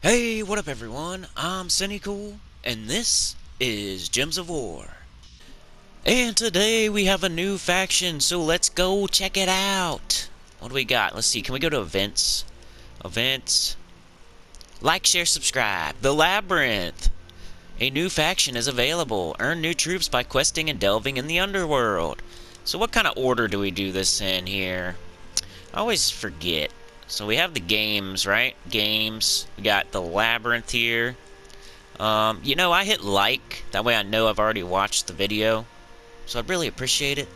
Hey, what up everyone? I'm Cool, and this is Gems of War. And today we have a new faction, so let's go check it out. What do we got? Let's see, can we go to events? Events. Like, share, subscribe. The Labyrinth. A new faction is available. Earn new troops by questing and delving in the underworld. So what kind of order do we do this in here? I always forget. So we have the games, right? Games. We got the Labyrinth here. Um, you know, I hit like. That way I know I've already watched the video. So I'd really appreciate it.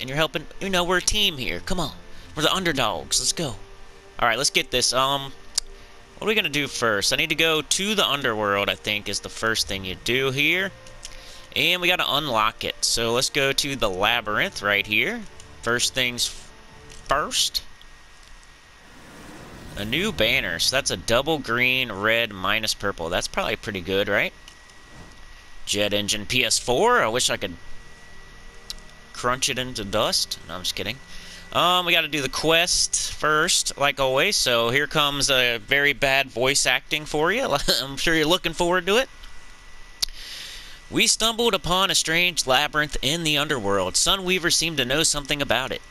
And you're helping, you know, we're a team here. Come on. We're the underdogs. Let's go. Alright, let's get this. Um, what are we going to do first? I need to go to the underworld, I think, is the first thing you do here. And we got to unlock it. So let's go to the labyrinth right here. First things first. A new banner. So that's a double green, red, minus purple. That's probably pretty good, right? Jet engine PS4. I wish I could crunch it into dust. No, I'm just kidding. Um, we got to do the quest first, like always. So here comes a very bad voice acting for you. I'm sure you're looking forward to it. We stumbled upon a strange labyrinth in the underworld. Sunweaver seemed to know something about it.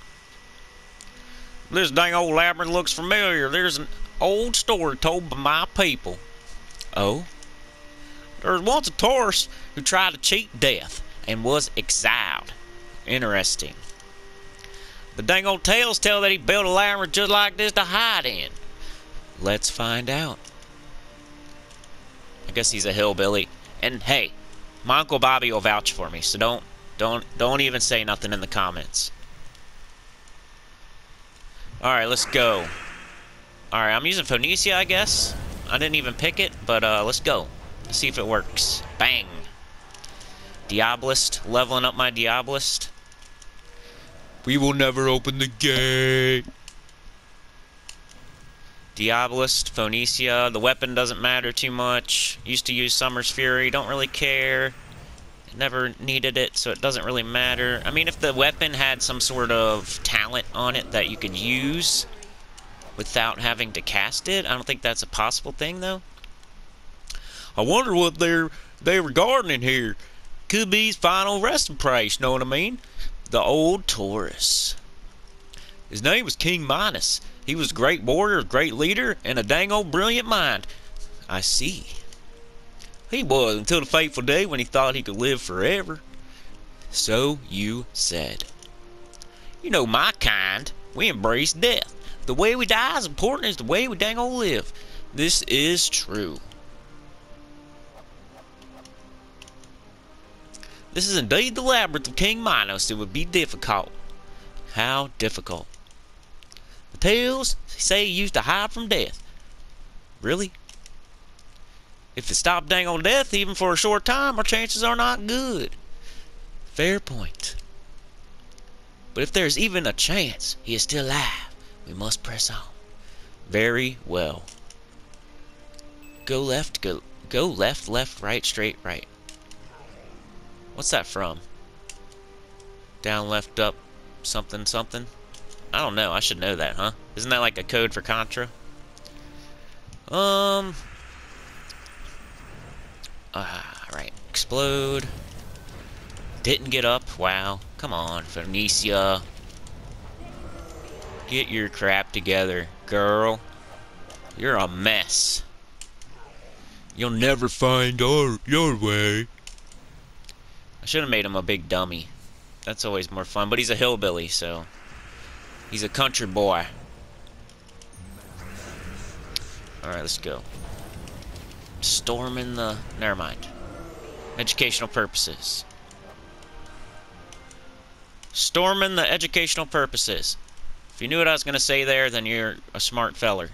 This dang old labyrinth looks familiar. There's an old story told by my people. Oh? There was once a Taurus who tried to cheat death and was exiled. Interesting. The dang old tales tell that he built a labyrinth just like this to hide in. Let's find out. I guess he's a hillbilly. And hey, my Uncle Bobby will vouch for me, so don't don't don't even say nothing in the comments. Alright, let's go. Alright, I'm using Phoenicia, I guess. I didn't even pick it, but uh, let's go. Let's see if it works. Bang! Diabolist, leveling up my Diabolist. We will never open the gate. Diabolist, Phoenicia. The weapon doesn't matter too much. Used to use Summer's Fury. Don't really care. Never needed it, so it doesn't really matter. I mean, if the weapon had some sort of talent on it that you could use without having to cast it, I don't think that's a possible thing, though. I wonder what they're they were guarding here. Could be his final resting place, know what I mean? the old Taurus. His name was King Minos. He was a great warrior, great leader, and a dang old brilliant mind. I see. He was until the fateful day when he thought he could live forever. So you said. You know my kind. We embrace death. The way we die is important as the way we dang live. This is true. This is indeed the labyrinth of King Minos. It would be difficult. How difficult. The tales say he used to hide from death. Really? If it stopped dang on death even for a short time, our chances are not good. Fair point. But if there's even a chance he is still alive, we must press on. Very well. Go left, go go left, left, right, straight, right. What's that from? Down, left, up, something, something? I don't know. I should know that, huh? Isn't that like a code for Contra? Um. Ah, right. Explode. Didn't get up. Wow. Come on, Phoenicia. Get your crap together, girl. You're a mess. You'll never find our, your way. I should have made him a big dummy. That's always more fun. But he's a hillbilly, so... He's a country boy. Alright, let's go. Storming the... Never mind. Educational purposes. Storming the educational purposes. If you knew what I was going to say there, then you're a smart feller.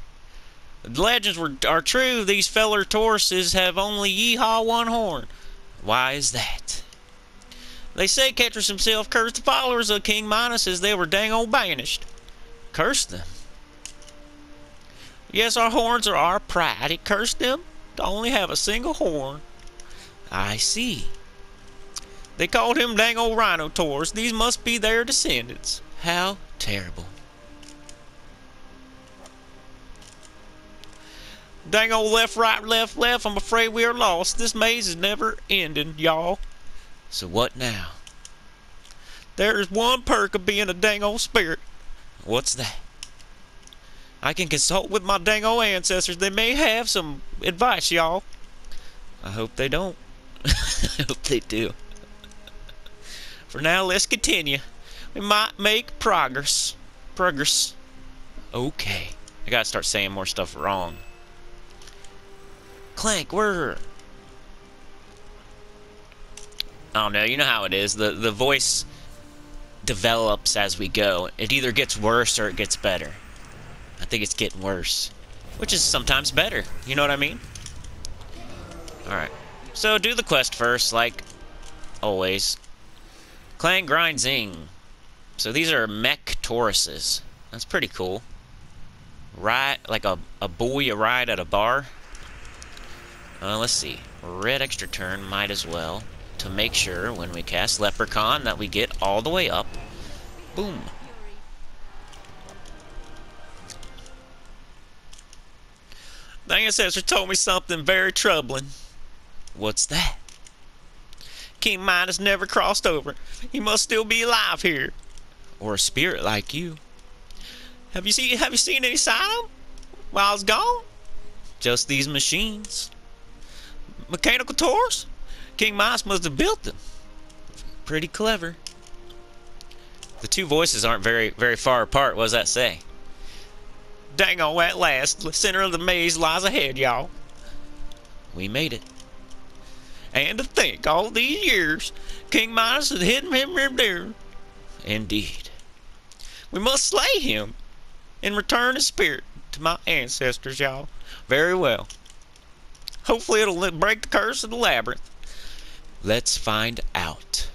The legends were are true. These feller Tauruses have only yeehaw one horn. Why is that? They say Ketris himself cursed the followers of King Minos as they were dang old banished. Cursed them? Yes, our horns are our pride. He cursed them to only have a single horn. I see. They called him dang old Rhino Taurus. These must be their descendants. How terrible. Dang old left, right, left, left. I'm afraid we are lost. This maze is never ending, y'all. So what now? There is one perk of being a dang old spirit. What's that? I can consult with my dang old ancestors. They may have some advice, y'all. I hope they don't. I hope they do. For now, let's continue. We might make progress. Progress. Okay. I gotta start saying more stuff wrong. Clank, where? I don't know. You know how it is. The the voice develops as we go. It either gets worse or it gets better. I think it's getting worse, which is sometimes better. You know what I mean? All right. So do the quest first, like always. Clan grind zing. So these are mech Tauruses. That's pretty cool. Ride like a a boy a ride at a bar. Uh, let's see. Red extra turn might as well to make sure when we cast Leprechaun that we get all the way up. Boom. The ancestor told me something very troubling. What's that? King Midas never crossed over. He must still be alive here. Or a spirit like you. Have you seen have you seen any sign of him while I was gone? Just these machines. Mechanical tours? King Midas must have built them. Pretty clever. The two voices aren't very very far apart. What does that say? Dang on, at last, the center of the maze lies ahead, y'all. We made it. And to think, all these years, King Midas has hidden him there. Indeed. We must slay him and return his spirit to my ancestors, y'all. Very well. Hopefully it'll break the curse of the labyrinth. Let's find out.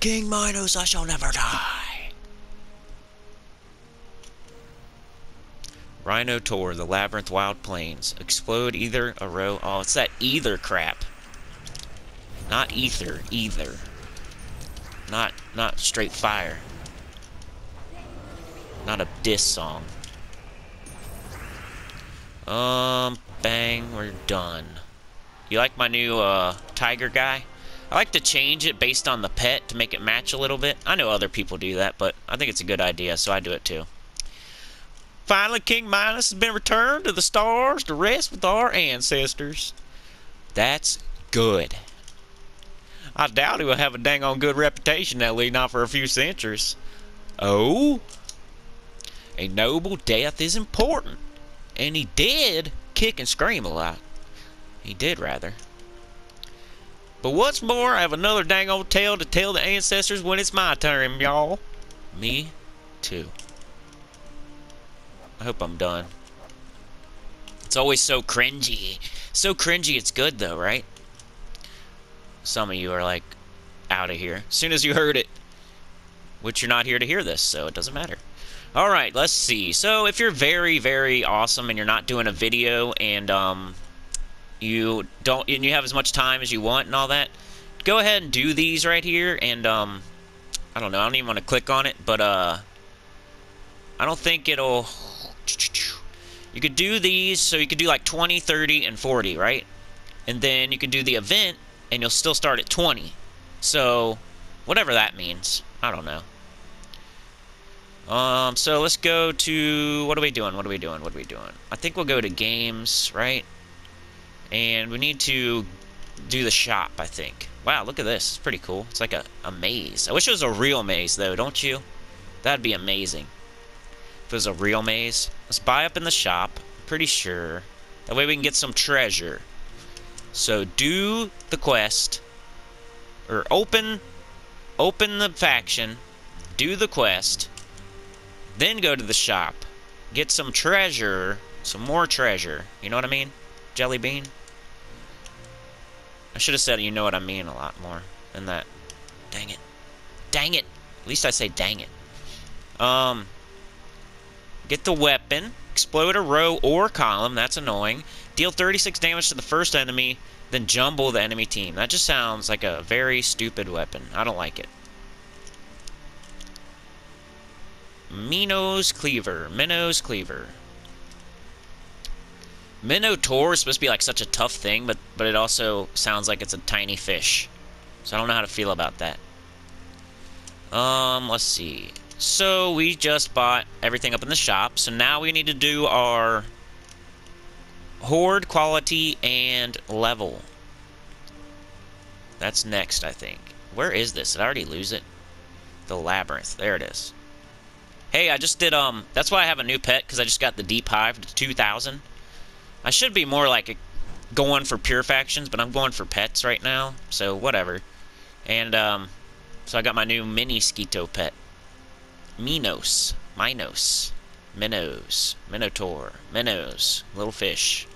King Minos, I shall never die. Rhinotaur, the Labyrinth Wild Plains. Explode either a row. Oh, it's that either crap. Not ether, either. Not not straight fire. Not a diss song. Um, bang, we're done. You like my new uh, tiger guy? I like to change it based on the pet to make it match a little bit. I know other people do that, but I think it's a good idea, so I do it too. Finally, King Midas has been returned to the stars to rest with our ancestors. That's good. I doubt he will have a dang on good reputation, at least not for a few centuries. Oh? A noble death is important. And he did kick and scream a lot. He did, rather. But what's more, I have another dang old tale to tell the ancestors when it's my turn, y'all. Me, too. I hope I'm done. It's always so cringy. So cringy, it's good though, right? Some of you are like, out of here. As soon as you heard it. Which you're not here to hear this, so it doesn't matter. Alright, let's see. So, if you're very, very awesome and you're not doing a video and, um, you don't, and you have as much time as you want and all that, go ahead and do these right here, and, um, I don't know, I don't even want to click on it, but, uh, I don't think it'll, you could do these, so you could do like 20, 30, and 40, right? And then you could do the event, and you'll still start at 20. So, whatever that means. I don't know. Um, so let's go to, what are we doing, what are we doing, what are we doing? I think we'll go to games, right? And we need to do the shop, I think. Wow, look at this, it's pretty cool. It's like a, a maze. I wish it was a real maze, though, don't you? That'd be amazing. If it was a real maze. Let's buy up in the shop, pretty sure. That way we can get some treasure. So do the quest, or open, open the faction, do the quest, then go to the shop. Get some treasure. Some more treasure. You know what I mean? Jelly bean? I should have said you know what I mean a lot more than that. Dang it. Dang it. At least I say dang it. Um, get the weapon. Explode a row or column. That's annoying. Deal 36 damage to the first enemy, then jumble the enemy team. That just sounds like a very stupid weapon. I don't like it. Minos Cleaver. Minos Cleaver. Minotaur is supposed to be like such a tough thing, but but it also sounds like it's a tiny fish. So I don't know how to feel about that. Um, let's see. So we just bought everything up in the shop. So now we need to do our horde quality and level. That's next, I think. Where is this? Did I already lose it? The labyrinth. There it is. Hey, I just did, um, that's why I have a new pet, because I just got the Deep Hive to 2,000. I should be more like going for pure factions, but I'm going for pets right now, so whatever. And, um, so I got my new mini Skeeto pet. Minos. Minos. Minnows. Minotaur. Minnows. Little fish.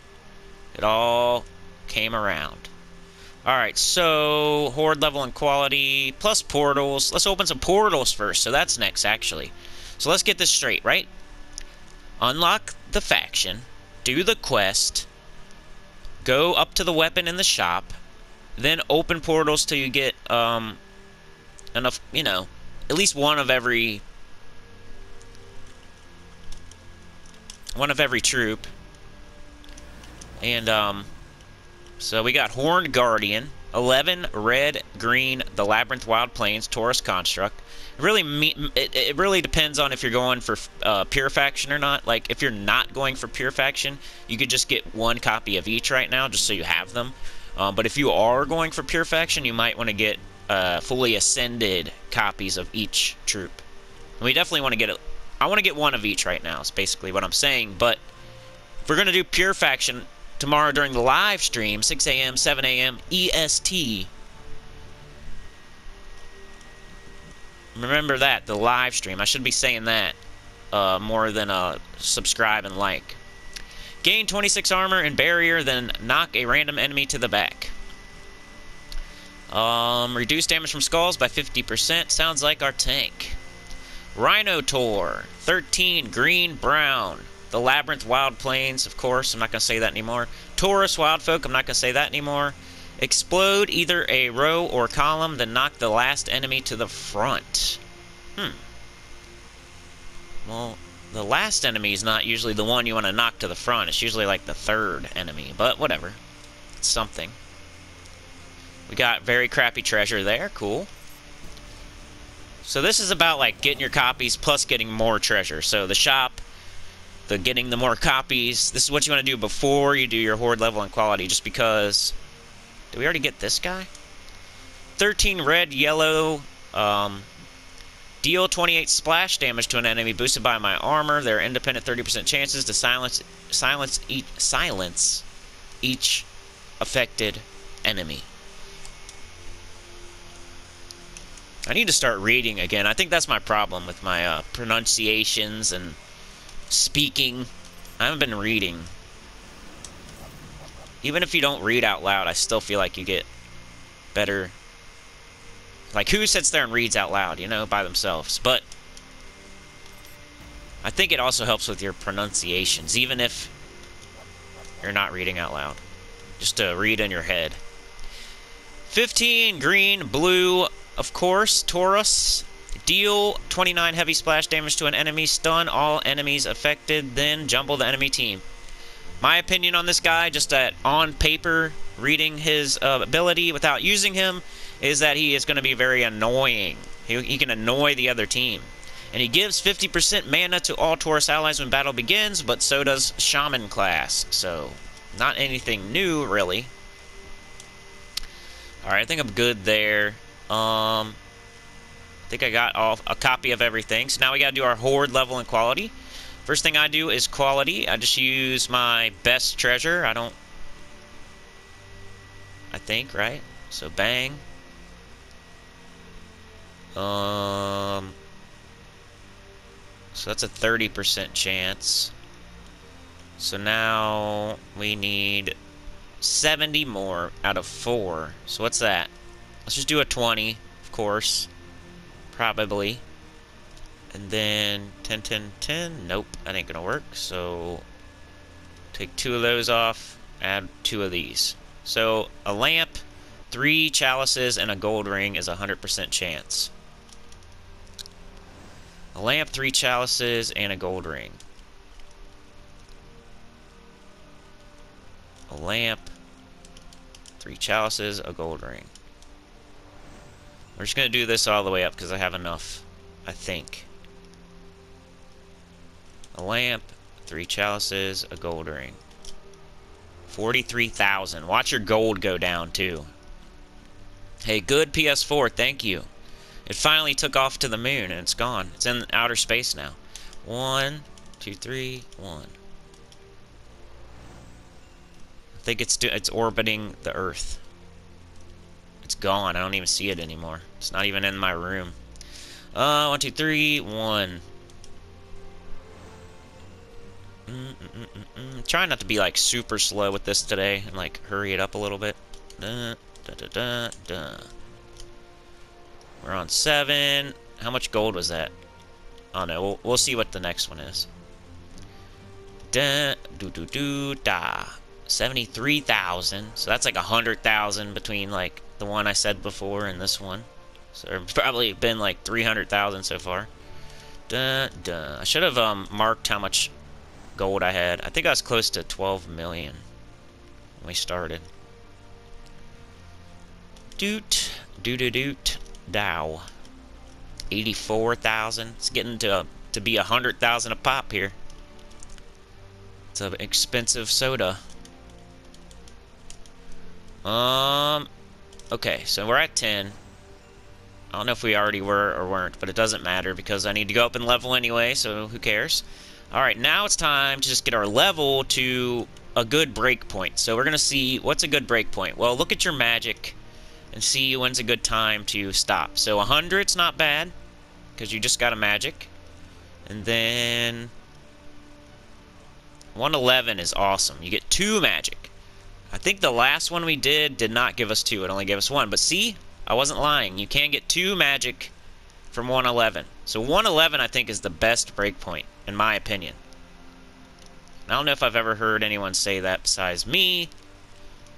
It all came around. Alright, so horde level and quality, plus portals. Let's open some portals first, so that's next, actually. So let's get this straight, right? Unlock the faction, do the quest, go up to the weapon in the shop, then open portals till you get um, enough, you know, at least one of every one of every troop. And um so we got Horned Guardian, 11 red, green, the Labyrinth Wild Plains, Taurus Construct. It really, it, it really depends on if you're going for uh, Pure Faction or not. Like, if you're not going for Pure Faction, you could just get one copy of each right now, just so you have them. Um, but if you are going for Pure Faction, you might want to get uh, fully ascended copies of each troop. And we definitely want to get. I want to get one of each right now, is basically what I'm saying. But if we're going to do Pure Faction, tomorrow during the live stream, 6 a.m., 7 a.m. EST. Remember that, the live stream. I should be saying that uh, more than uh, subscribe and like. Gain 26 armor and barrier, then knock a random enemy to the back. Um, reduce damage from skulls by 50%. Sounds like our tank. Rhinotaur, 13 green brown. The Labyrinth Wild Plains, of course, I'm not going to say that anymore. Taurus Wild Folk, I'm not going to say that anymore. Explode either a row or column, then knock the last enemy to the front. Hmm. Well, the last enemy is not usually the one you want to knock to the front. It's usually like the third enemy, but whatever. It's something. We got very crappy treasure there. Cool. So this is about like getting your copies plus getting more treasure. So the shop the getting the more copies. This is what you want to do before you do your horde level and quality, just because... Did we already get this guy? 13 red, yellow, um, deal 28 splash damage to an enemy boosted by my armor. They're independent 30% chances to silence silence each silence each affected enemy. I need to start reading again. I think that's my problem with my uh, pronunciations and speaking. I haven't been reading. Even if you don't read out loud, I still feel like you get better. Like, who sits there and reads out loud, you know, by themselves? But I think it also helps with your pronunciations, even if you're not reading out loud. Just to read in your head. 15, green, blue, of course, Taurus, Deal 29 heavy splash damage to an enemy, stun all enemies affected, then jumble the enemy team. My opinion on this guy, just at on paper, reading his uh, ability without using him, is that he is going to be very annoying. He, he can annoy the other team. And he gives 50% mana to all Taurus allies when battle begins, but so does Shaman class. So, not anything new, really. Alright, I think I'm good there. Um, I think I got all, a copy of everything. So now we got to do our horde level and quality. First thing I do is quality. I just use my best treasure. I don't... I think, right? So bang. Um... So that's a 30% chance. So now we need 70 more out of 4. So what's that? Let's just do a 20, of course. Probably. And then 10, 10, 10. Nope, that ain't gonna work. So take two of those off, add two of these. So a lamp, three chalices, and a gold ring is a 100% chance. A lamp, three chalices, and a gold ring. a lamp, three chalices, a gold ring. We're just going to do this all the way up because I have enough, I think. A lamp, three chalices, a gold ring. 43,000. Watch your gold go down, too. Hey, good PS4, thank you. It finally took off to the moon, and it's gone. It's in outer space now. One, two, three, one. I think it's it's orbiting the Earth. It's gone. I don't even see it anymore. It's not even in my room. Uh, one, two, three, one. Mm -mm -mm not to be like super slow with this today and like hurry it up a little bit. Da, da, da, We're on seven. How much gold was that? Oh no, we'll, we'll see what the next one is. Da, do, do, do, da. 73,000. So that's like a 100,000 between like the one I said before and this one. So probably been like 300,000 so far. Duh, duh. I should have um, marked how much gold I had. I think I was close to 12 million when we started. Doot, doot, doot, doot, dow. 84,000. It's getting to to be a 100,000 a pop here. It's an expensive soda. Um, okay, so we're at 10. I don't know if we already were or weren't, but it doesn't matter because I need to go up in level anyway, so who cares? Alright, now it's time to just get our level to a good break point. So we're going to see what's a good break point. Well, look at your magic and see when's a good time to stop. So 100's not bad because you just got a magic. And then 111 is awesome. You get two magic. I think the last one we did did not give us two. It only gave us one. But see, I wasn't lying. You can get two magic from 111. So 111, I think, is the best breakpoint, in my opinion. I don't know if I've ever heard anyone say that besides me.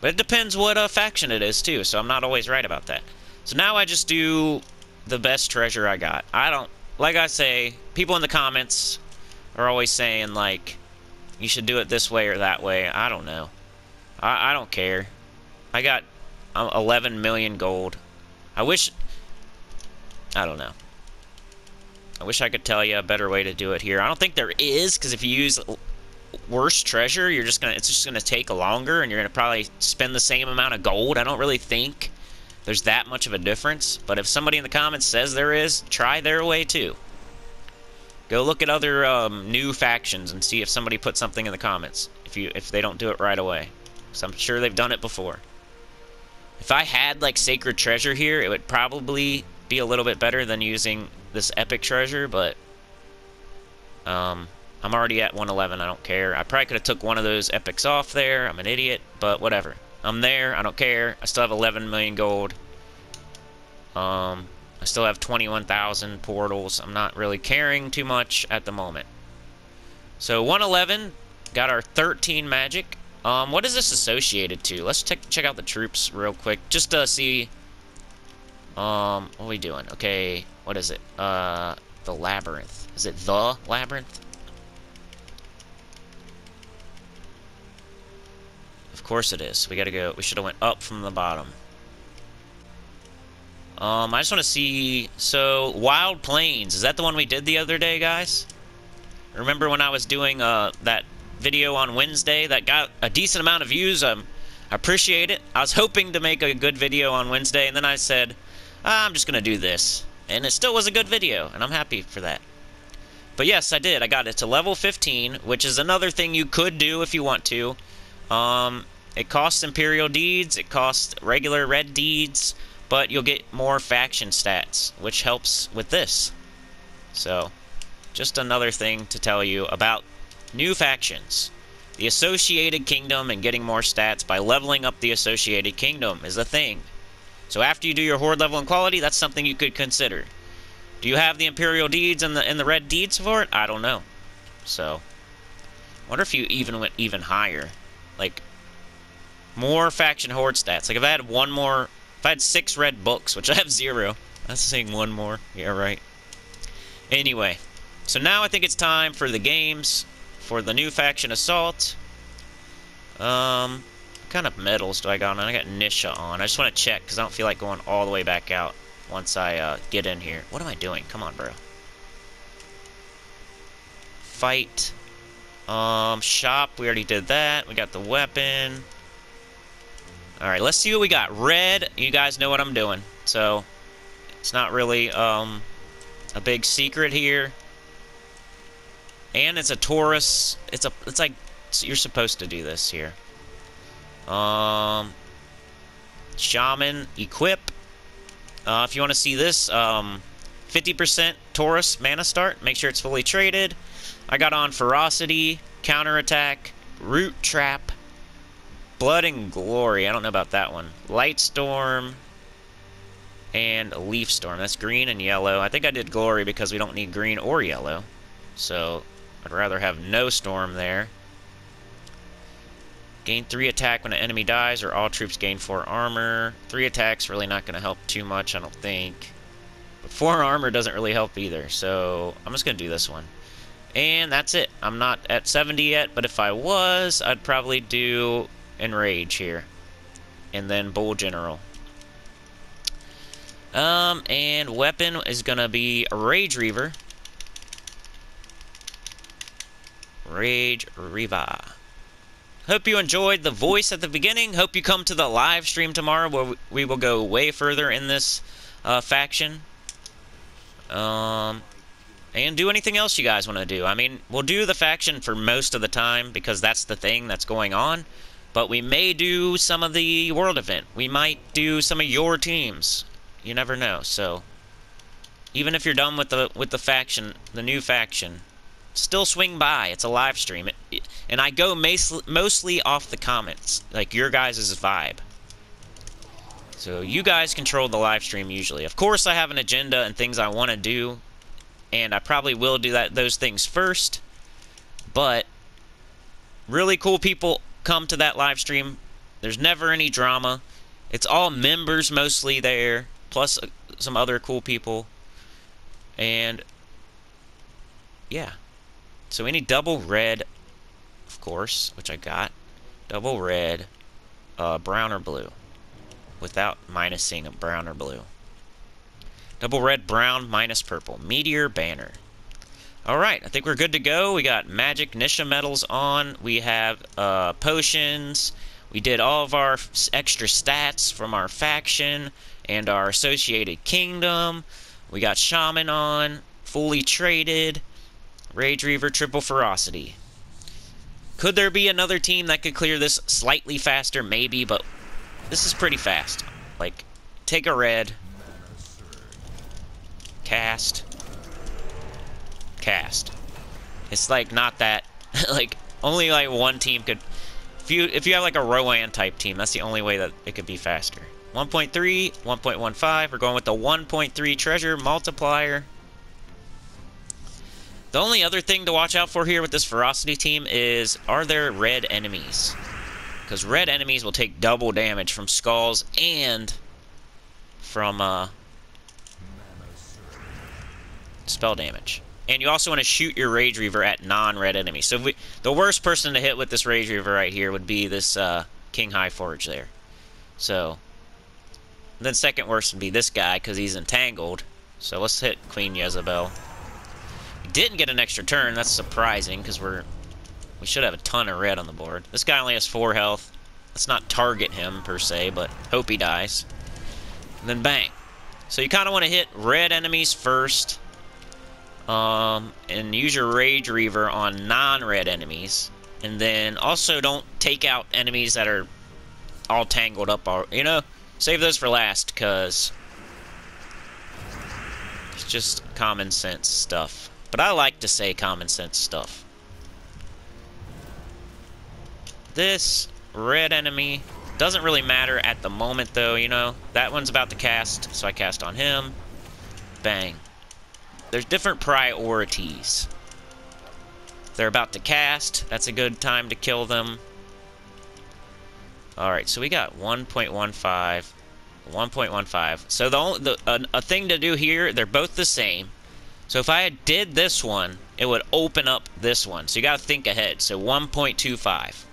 But it depends what uh, faction it is, too. So I'm not always right about that. So now I just do the best treasure I got. I don't... Like I say, people in the comments are always saying, like, you should do it this way or that way. I don't know. I, I don't care. I got uh, 11 million gold. I wish... I don't know. I wish I could tell you a better way to do it here. I don't think there is, because if you use worse treasure, you're just gonna it's just gonna take longer, and you're gonna probably spend the same amount of gold. I don't really think there's that much of a difference. But if somebody in the comments says there is, try their way too. Go look at other um, new factions and see if somebody put something in the comments. If you if they don't do it right away. So I'm sure they've done it before. If I had, like, Sacred Treasure here, it would probably be a little bit better than using this Epic Treasure, but... Um, I'm already at 111, I don't care. I probably could have took one of those Epics off there. I'm an idiot, but whatever. I'm there, I don't care. I still have 11 million gold. Um, I still have 21,000 portals. I'm not really caring too much at the moment. So 111, got our 13 magic. Um, what is this associated to? Let's check check out the troops real quick, just to see. Um, what are we doing? Okay, what is it? Uh, the labyrinth. Is it the labyrinth? Of course it is. We gotta go. We should have went up from the bottom. Um, I just want to see. So, Wild Plains. Is that the one we did the other day, guys? Remember when I was doing uh that video on Wednesday that got a decent amount of views. Um, I appreciate it. I was hoping to make a good video on Wednesday, and then I said, ah, I'm just going to do this. And it still was a good video, and I'm happy for that. But yes, I did. I got it to level 15, which is another thing you could do if you want to. Um, it costs Imperial Deeds, it costs regular Red Deeds, but you'll get more faction stats, which helps with this. So, just another thing to tell you about New factions. The Associated Kingdom and getting more stats by leveling up the Associated Kingdom is a thing. So after you do your Horde level and quality, that's something you could consider. Do you have the Imperial Deeds and the and the Red Deeds for it? I don't know. So, wonder if you even went even higher. Like, more faction Horde stats. Like if I had one more, if I had six red books, which I have zero. That's saying one more. Yeah, right. Anyway, so now I think it's time for the games for the new faction assault. Um, what kind of medals do I got on? I got Nysha on. I just want to check because I don't feel like going all the way back out once I uh, get in here. What am I doing? Come on, bro. Fight. Um, shop. We already did that. We got the weapon. Alright, let's see what we got. Red. You guys know what I'm doing. So, it's not really, um, a big secret here. And it's a Taurus. It's a, it's like, you're supposed to do this here. Um, Shaman, equip. Uh, if you want to see this, um, 50% Taurus mana start. Make sure it's fully traded. I got on Ferocity, Counterattack, Root Trap, Blood and Glory. I don't know about that one. Light Storm, and Leaf Storm. That's green and yellow. I think I did Glory because we don't need green or yellow. So, I'd rather have no Storm there. Gain 3 attack when an enemy dies, or all troops gain 4 armor. 3 attacks really not going to help too much, I don't think. But 4 armor doesn't really help either, so I'm just going to do this one. And that's it. I'm not at 70 yet, but if I was, I'd probably do Enrage here. And then Bull General. Um, and weapon is going to be a Rage Reaver. Rage Reaver. Hope you enjoyed the voice at the beginning. Hope you come to the live stream tomorrow where we will go way further in this uh, faction. Um, and do anything else you guys want to do. I mean, we'll do the faction for most of the time because that's the thing that's going on. But we may do some of the world event. We might do some of your teams. You never know. So, even if you're done with the with the faction, the new faction, still swing by. It's a live stream. And I go mostly off the comments, like your guys' vibe. So you guys control the live stream usually. Of course, I have an agenda and things I want to do, and I probably will do that those things first. But really cool people come to that live stream. There's never any drama. It's all members mostly there, plus uh, some other cool people. And yeah. So any double red, of course, which I got, double red, uh, brown or blue, without minusing a brown or blue. Double red, brown, minus purple. Meteor banner. Alright, I think we're good to go. We got magic Nysha medals on. We have uh, potions. We did all of our extra stats from our faction and our associated kingdom. We got shaman on, fully traded. Rage Reaver, Triple Ferocity. Could there be another team that could clear this slightly faster? Maybe, but this is pretty fast. Like, take a red. Cast. Cast. It's like not that like only like one team could if you if you have like a Rowan type team, that's the only way that it could be faster. 1.3, 1.15, we're going with the 1.3 treasure multiplier. The only other thing to watch out for here with this Ferocity team is, are there red enemies? Because red enemies will take double damage from skulls and from uh, spell damage. And you also want to shoot your Rage Reaver at non-red enemies. So we, the worst person to hit with this Rage Reaver right here would be this uh, King High Forge there. So, then second worst would be this guy because he's entangled. So let's hit Queen Jezebel didn't get an extra turn. That's surprising because we're we should have a ton of red on the board. This guy only has four health. Let's not target him per se, but hope he dies. And then bang. So you kind of want to hit red enemies first. Um, and use your Rage Reaver on non-red enemies. And then also don't take out enemies that are all tangled up. All, you know, save those for last because it's just common sense stuff. But I like to say common sense stuff. This red enemy doesn't really matter at the moment, though, you know. That one's about to cast, so I cast on him. Bang. There's different priorities. They're about to cast. That's a good time to kill them. Alright, so we got 1.15. 1.15. So the, only, the a, a thing to do here, they're both the same. So if I did this one, it would open up this one. So you got to think ahead. So 1.25.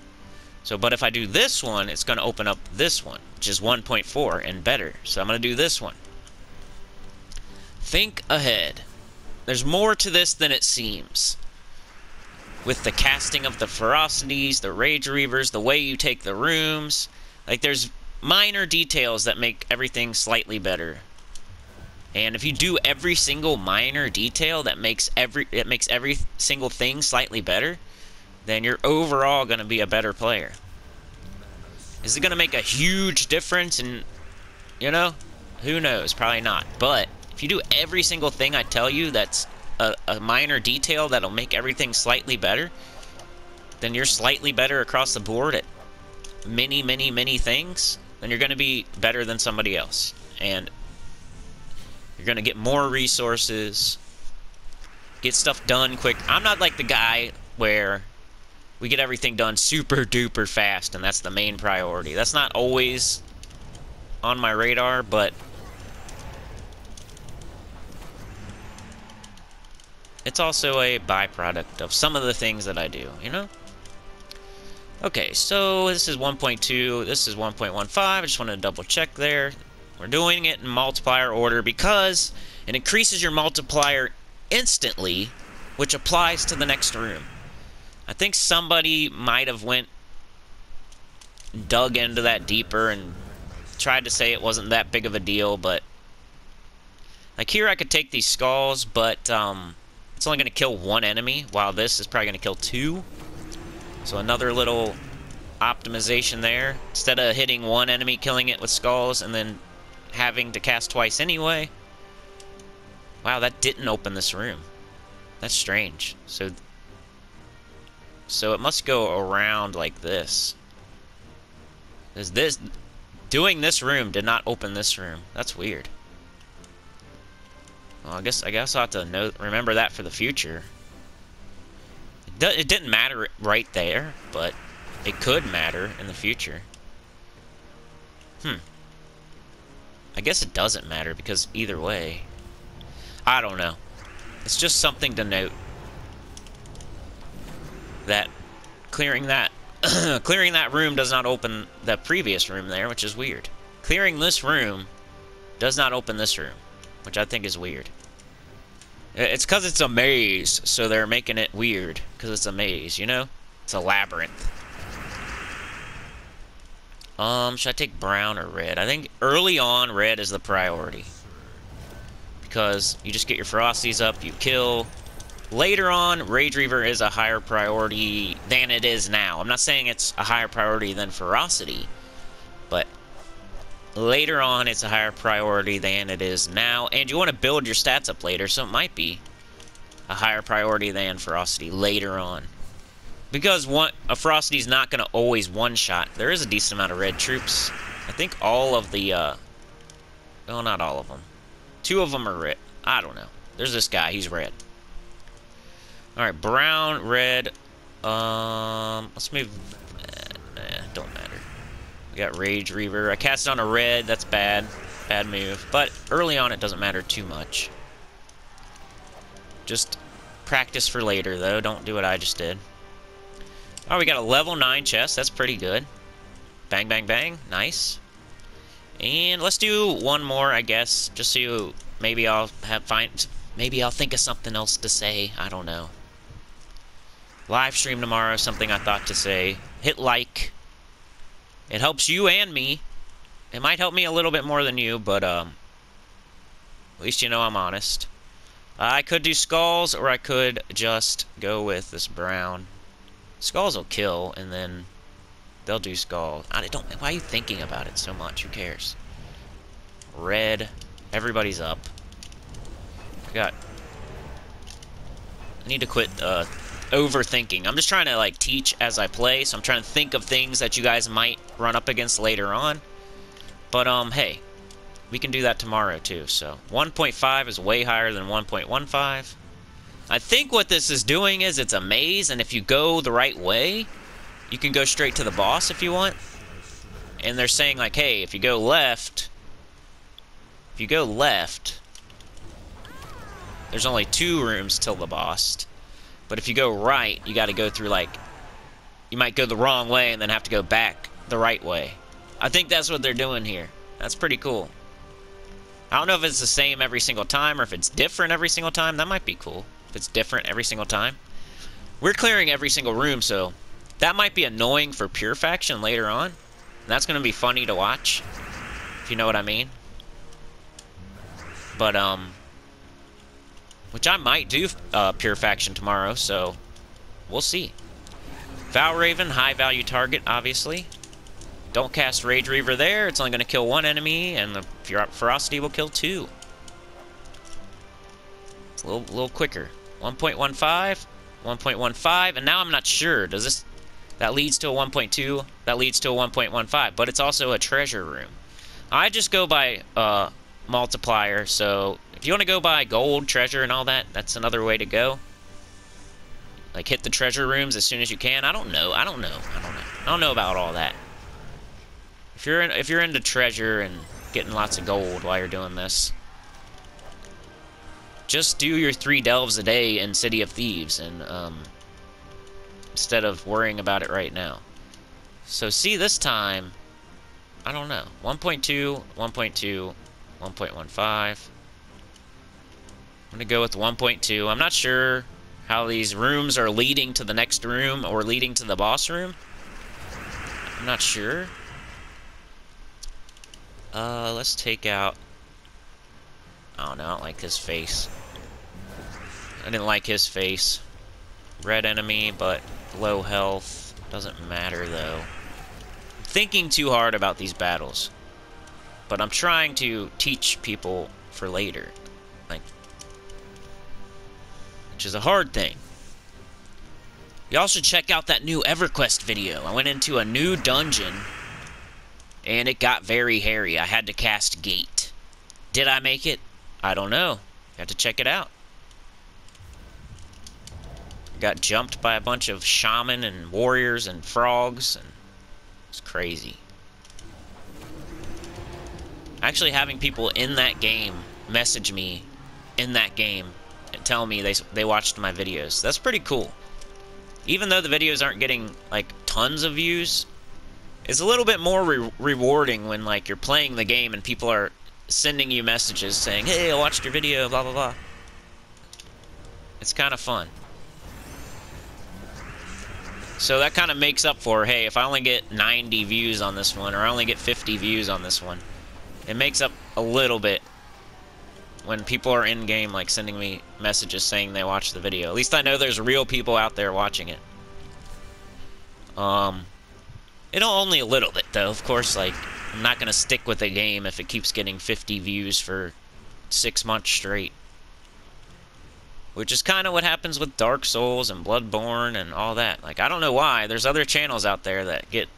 So, but if I do this one, it's going to open up this one, which is 1.4 and better. So I'm going to do this one. Think ahead. There's more to this than it seems. With the casting of the ferocities, the rage reavers, the way you take the rooms, like there's minor details that make everything slightly better. And if you do every single minor detail that makes every it makes every single thing slightly better, then you're overall going to be a better player. Is it going to make a huge difference and you know, who knows, probably not. But if you do every single thing I tell you that's a, a minor detail that'll make everything slightly better, then you're slightly better across the board at many, many, many things, then you're going to be better than somebody else. And you're going to get more resources, get stuff done quick. I'm not like the guy where we get everything done super duper fast and that's the main priority. That's not always on my radar, but it's also a byproduct of some of the things that I do, you know? Okay, so this is 1.2, this is 1.15, I just wanted to double check there. We're doing it in multiplier order because it increases your multiplier instantly, which applies to the next room. I think somebody might have went dug into that deeper and tried to say it wasn't that big of a deal, but like here I could take these skulls, but um, it's only going to kill one enemy, while this is probably going to kill two. So another little optimization there. Instead of hitting one enemy, killing it with skulls, and then having to cast twice anyway. Wow, that didn't open this room. That's strange. So, so it must go around like this. Is this doing this room did not open this room? That's weird. Well, I guess I guess I'll have to know, remember that for the future. It, it didn't matter right there, but it could matter in the future. Hmm. I guess it doesn't matter because either way. I don't know. It's just something to note. That clearing that clearing that room does not open the previous room there, which is weird. Clearing this room does not open this room which I think is weird. It's because it's a maze, so they're making it weird, because it's a maze, you know? It's a labyrinth. Um, should I take brown or red? I think early on, red is the priority. Because you just get your ferocities up, you kill. Later on, Rage Reaver is a higher priority than it is now. I'm not saying it's a higher priority than Ferocity, but later on it's a higher priority than it is now, and you want to build your stats up later, so it might be a higher priority than Ferocity later on. Because one, a Ferocity is not going to always one-shot. There is a decent amount of red troops. I think all of the, uh... Well, not all of them. Two of them are red. I don't know. There's this guy. He's red. Alright, brown, red. Um, let's move... Eh, don't matter. We got Rage Reaver. I cast on a red. That's bad. Bad move. But early on, it doesn't matter too much. Just practice for later, though. Don't do what I just did. Oh, we got a level 9 chest. That's pretty good. Bang, bang, bang. Nice. And let's do one more, I guess. Just so you, maybe I'll have find... Maybe I'll think of something else to say. I don't know. Live stream tomorrow, something I thought to say. Hit like. It helps you and me. It might help me a little bit more than you, but um, at least you know I'm honest. I could do skulls, or I could just go with this brown. Skulls will kill, and then they'll do skulls. I don't. Why are you thinking about it so much? Who cares? Red. Everybody's up. I got. I need to quit uh, overthinking. I'm just trying to like teach as I play, so I'm trying to think of things that you guys might run up against later on. But um, hey, we can do that tomorrow too. So 1.5 is way higher than 1.15. I think what this is doing is it's a maze, and if you go the right way, you can go straight to the boss if you want. And they're saying like, hey, if you go left, if you go left, there's only two rooms till the boss. But if you go right, you got to go through like you might go the wrong way and then have to go back the right way. I think that's what they're doing here. That's pretty cool. I don't know if it's the same every single time or if it's different every single time. That might be cool. If it's different every single time. We're clearing every single room, so that might be annoying for Pure Faction later on. That's going to be funny to watch, if you know what I mean. But, um, which I might do uh, Pure Faction tomorrow, so we'll see. Valraven, high value target, obviously. Don't cast Rage Reaver there, it's only going to kill one enemy, and the Ferocity will kill two. A little, little quicker. 1.15, 1.15, and now I'm not sure. Does this... That leads to a 1.2, that leads to a 1.15, but it's also a treasure room. I just go by uh, multiplier, so if you want to go by gold, treasure, and all that, that's another way to go. Like, hit the treasure rooms as soon as you can. I don't know. I don't know. I don't know. I don't know about all that. If you're in, if you're into treasure and getting lots of gold while you're doing this, just do your three delves a day in City of Thieves, and um, instead of worrying about it right now. So see this time, I don't know. 1.2, 1.2, 1.15. I'm going to go with 1.2. I'm not sure how these rooms are leading to the next room or leading to the boss room. I'm not sure. Uh, let's take out... Oh, no, I don't like his face. I didn't like his face. Red enemy, but low health. Doesn't matter, though. I'm thinking too hard about these battles. But I'm trying to teach people for later. Like, which is a hard thing. Y'all should check out that new EverQuest video. I went into a new dungeon, and it got very hairy. I had to cast Gate. Did I make it? I don't know. You have to check it out. Got jumped by a bunch of shaman and warriors and frogs, and it's crazy. Actually having people in that game message me in that game and tell me they, they watched my videos. That's pretty cool. Even though the videos aren't getting, like, tons of views, it's a little bit more re rewarding when, like, you're playing the game and people are sending you messages saying, hey, I watched your video, blah, blah, blah. It's kind of fun. So that kind of makes up for, hey, if I only get 90 views on this one, or I only get 50 views on this one, it makes up a little bit when people are in game like sending me messages saying they watched the video. At least I know there's real people out there watching it. Um, it only a little bit though. Of course, like I'm not gonna stick with a game if it keeps getting 50 views for six months straight. Which is kind of what happens with Dark Souls and Bloodborne and all that. Like I don't know why. There's other channels out there that get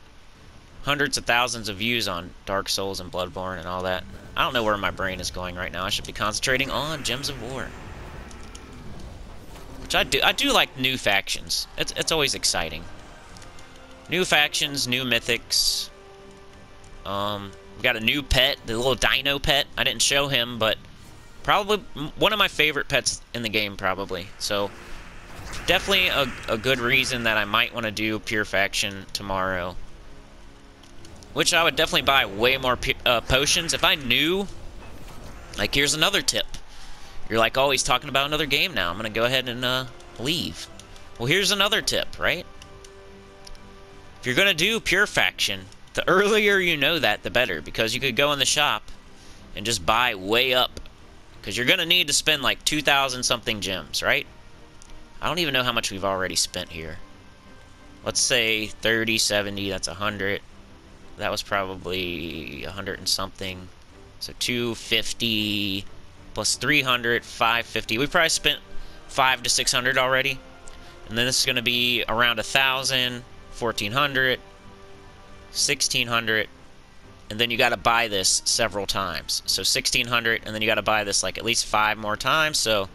hundreds of thousands of views on Dark Souls and Bloodborne and all that. I don't know where my brain is going right now. I should be concentrating on Gems of War. Which I do. I do like new factions. It's, it's always exciting. New factions, new mythics. Um, we got a new pet, the little dino pet. I didn't show him, but probably one of my favorite pets in the game, probably. So, definitely a, a good reason that I might want to do Pure Faction tomorrow. Which I would definitely buy way more uh, potions. If I knew... Like, here's another tip. You're like, oh, he's talking about another game now. I'm going to go ahead and uh, leave. Well, here's another tip, right? If you're going to do Pure Faction, the earlier you know that, the better. Because you could go in the shop and just buy way up. Because you're going to need to spend like 2,000 something gems, right? I don't even know how much we've already spent here. Let's say 30, 70, that's 100 that was probably 100 and something. So 250 plus 300, 550. We probably spent 5 to 600 already. And then this is going to be around 1,000, 1,400, 1,600. And then you got to buy this several times. So 1,600, and then you got to buy this like at least 5 more times. So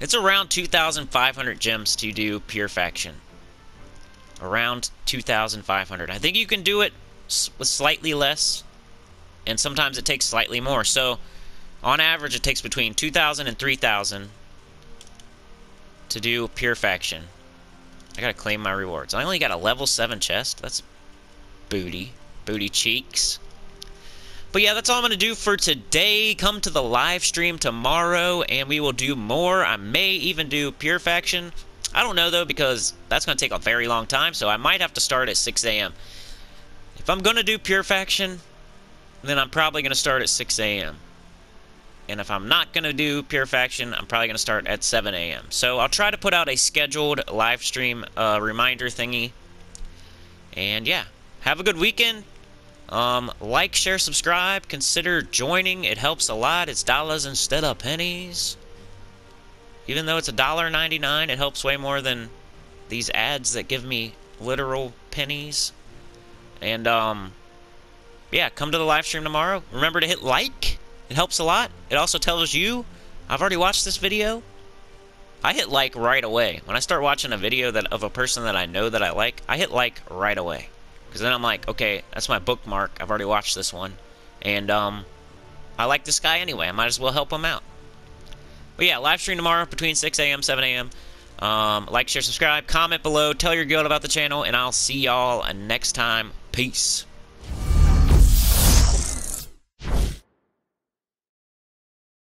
it's around 2,500 gems to do Pure Faction. Around 2,500. I think you can do it with slightly less, and sometimes it takes slightly more. So, on average, it takes between 2,000 and 3,000 to do Pure Faction. I gotta claim my rewards. I only got a level 7 chest. That's booty. Booty cheeks. But yeah, that's all I'm going to do for today. Come to the live stream tomorrow, and we will do more. I may even do Pure Faction. I don't know, though, because that's going to take a very long time, so I might have to start at 6 a.m. If I'm going to do Pure Faction, then I'm probably going to start at 6 a.m. And if I'm not going to do Pure Faction, I'm probably going to start at 7 a.m. So I'll try to put out a scheduled live stream uh, reminder thingy. And yeah, have a good weekend. Um, like, share, subscribe. Consider joining. It helps a lot. It's dollars instead of pennies. Even though it's a dollar ninety-nine, it helps way more than these ads that give me literal pennies. And um, yeah, come to the live stream tomorrow. Remember to hit like. It helps a lot. It also tells you I've already watched this video. I hit like right away. When I start watching a video that of a person that I know that I like, I hit like right away. Because then I'm like, okay, that's my bookmark. I've already watched this one. And, um, I like this guy anyway. I might as well help him out. But yeah, live stream tomorrow between 6 a.m. 7 a.m. Um, like, share, subscribe, comment below, tell your guild about the channel, and I'll see y'all next time. Peace.